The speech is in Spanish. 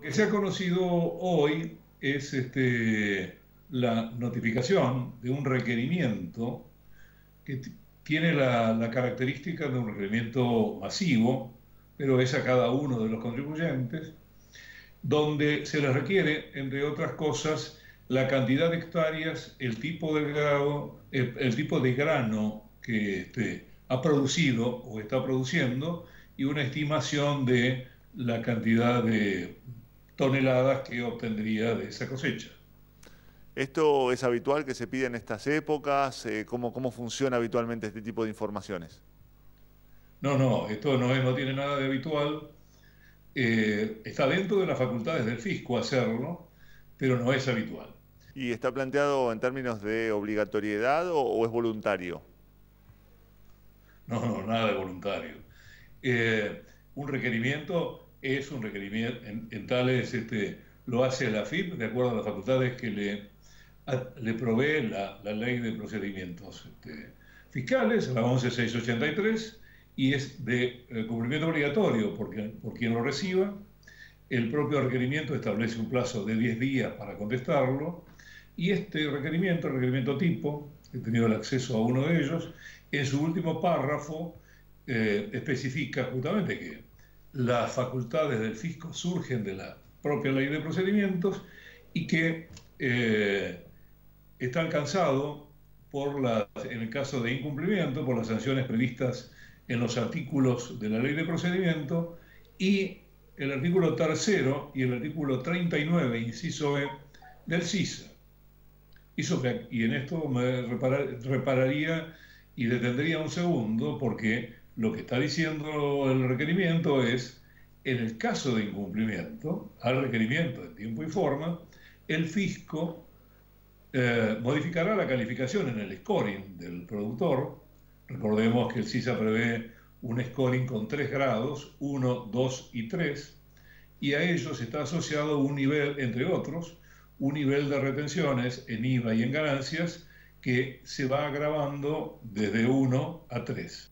Lo que se ha conocido hoy es este, la notificación de un requerimiento que tiene la, característica de un requerimiento masivo, pero es a cada uno de los contribuyentes, donde se les requiere, entre otras cosas, la cantidad de hectáreas, el tipo de grano que este, ha producido o está produciendo y una estimación de la cantidad de toneladas que obtendría de esa cosecha. ¿Esto es habitual que se pide en estas épocas? Eh, ¿Cómo, ¿Cómo, funciona habitualmente este tipo de informaciones? No, no, esto no, es, no tiene nada de habitual. Eh, está dentro de las facultades del fisco hacerlo, pero no es habitual. ¿Y está planteado en términos de obligatoriedad o, es voluntario? No, no, nada de voluntario. Eh, un requerimiento es un requerimiento, en, tales este, lo hace la FIP de acuerdo a las facultades que le, le provee la, ley de procedimientos este, fiscales, la 11683, y es de eh, cumplimiento obligatorio porque, por quien lo reciba. El propio requerimiento establece un plazo de 10 días para contestarlo, y este requerimiento, el requerimiento tipo, he tenido el acceso a uno de ellos, en su último párrafo eh, especifica justamente que las facultades del fisco surgen de la propia ley de procedimientos y que eh, está alcanzado por la, en el caso de incumplimiento, por las sanciones previstas en los artículos de la ley de procedimiento y el artículo tercero y el artículo 39, inciso B, del CISA. Y en esto me repararía y detendría un segundo porque lo que está diciendo el requerimiento es, en el caso de incumplimiento, al requerimiento de tiempo y forma, el fisco eh, modificará la calificación en el scoring del productor. Recordemos que el CISA prevé un scoring con tres grados, 1, 2 y 3, y a ellos está asociado un nivel, entre otros, un nivel de retenciones en IVA y en ganancias que se va agravando desde 1 a 3.